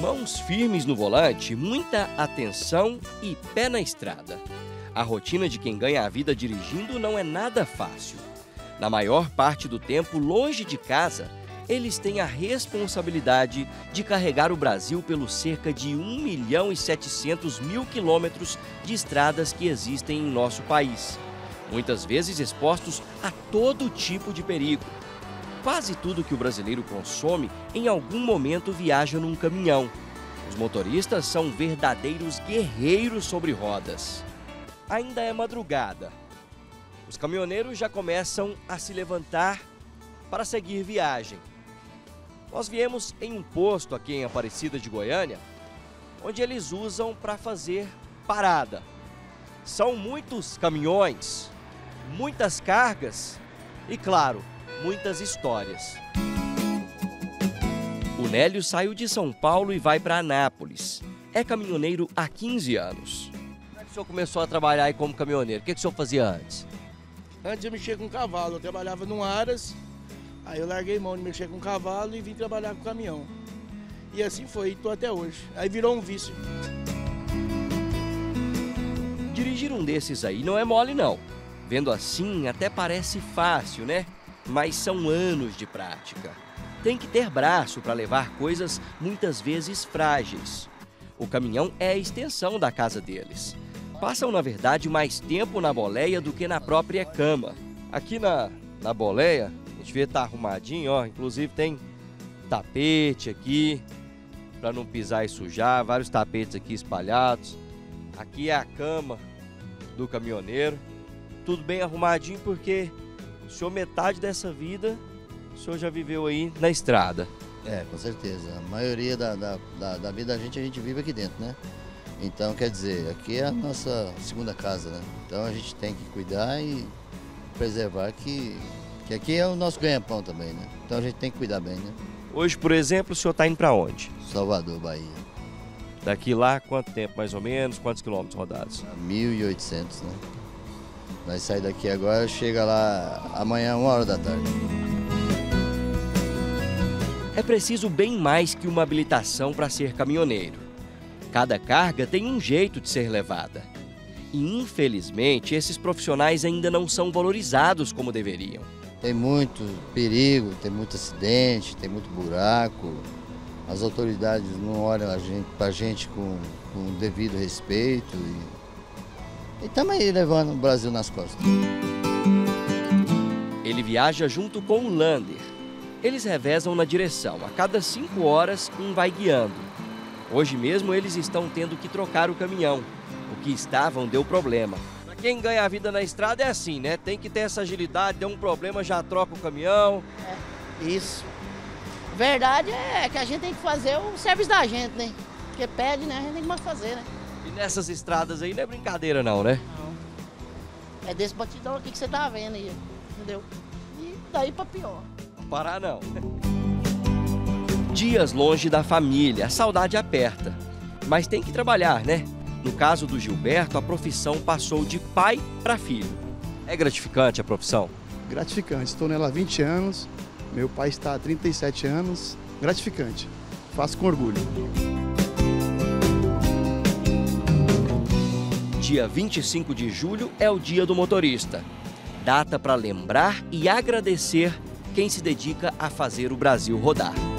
Mãos firmes no volante, muita atenção e pé na estrada. A rotina de quem ganha a vida dirigindo não é nada fácil. Na maior parte do tempo, longe de casa, eles têm a responsabilidade de carregar o Brasil pelos cerca de 1 milhão e 700 mil quilômetros de estradas que existem em nosso país. Muitas vezes expostos a todo tipo de perigo. Quase tudo que o brasileiro consome em algum momento viaja num caminhão. Os motoristas são verdadeiros guerreiros sobre rodas. Ainda é madrugada. Os caminhoneiros já começam a se levantar para seguir viagem. Nós viemos em um posto aqui em Aparecida de Goiânia, onde eles usam para fazer parada. São muitos caminhões, muitas cargas e, claro, muitas histórias. O Nélio saiu de São Paulo e vai para Anápolis. É caminhoneiro há 15 anos. Como é que o senhor começou a trabalhar aí como caminhoneiro? O que, que o senhor fazia antes? Antes eu mexia com cavalo, eu trabalhava no Aras, aí eu larguei mão de mexer com cavalo e vim trabalhar com caminhão. E assim foi, estou até hoje. Aí virou um vício. Dirigir um desses aí não é mole não. Vendo assim, até parece fácil, né? Mas são anos de prática. Tem que ter braço para levar coisas muitas vezes frágeis. O caminhão é a extensão da casa deles. Passam, na verdade, mais tempo na boleia do que na própria cama. Aqui na, na boleia, a gente vê tá arrumadinho, ó. Inclusive tem tapete aqui, para não pisar e sujar, vários tapetes aqui espalhados. Aqui é a cama do caminhoneiro. Tudo bem arrumadinho porque o senhor metade dessa vida o senhor já viveu aí na estrada. É, com certeza. A maioria da, da, da, da vida da gente, a gente vive aqui dentro, né? Então, quer dizer, aqui é a nossa segunda casa, né? Então a gente tem que cuidar e preservar que, que aqui é o nosso ganha-pão também, né? Então a gente tem que cuidar bem, né? Hoje, por exemplo, o senhor está indo para onde? Salvador, Bahia. Daqui lá, quanto tempo mais ou menos? Quantos quilômetros rodados? 1.800, né? Nós saímos daqui agora, chega lá amanhã, uma hora da tarde. É preciso bem mais que uma habilitação para ser caminhoneiro. Cada carga tem um jeito de ser levada. E infelizmente, esses profissionais ainda não são valorizados como deveriam. Tem muito perigo, tem muito acidente, tem muito buraco. As autoridades não olham a gente, pra gente com, com devido respeito. E estamos aí levando o Brasil nas costas. Ele viaja junto com o Lander. Eles revezam na direção. A cada cinco horas, um vai guiando. Hoje mesmo eles estão tendo que trocar o caminhão. O que estavam deu problema. Pra quem ganha a vida na estrada é assim, né? Tem que ter essa agilidade, deu um problema, já troca o caminhão. É, isso. Verdade é que a gente tem que fazer o serviço da gente, né? Porque pede, né? A gente tem que mais fazer, né? E nessas estradas aí não é brincadeira não, né? Não. É desse batidão aqui que você tá vendo aí, entendeu? E daí pra pior. Não parar não. Dias longe da família, a saudade aperta. Mas tem que trabalhar, né? No caso do Gilberto, a profissão passou de pai para filho. É gratificante a profissão? Gratificante. Estou nela há 20 anos, meu pai está há 37 anos. Gratificante. Faço com orgulho. Dia 25 de julho é o Dia do Motorista. Data para lembrar e agradecer quem se dedica a fazer o Brasil rodar.